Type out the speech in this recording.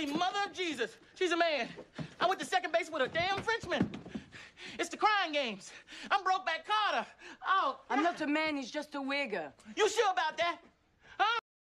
Holy mother of Jesus. She's a man. I went to second base with a damn Frenchman. It's the crying games. I'm Brokeback Carter. Oh, I'm not a man, he's just a wigger. you sure about that?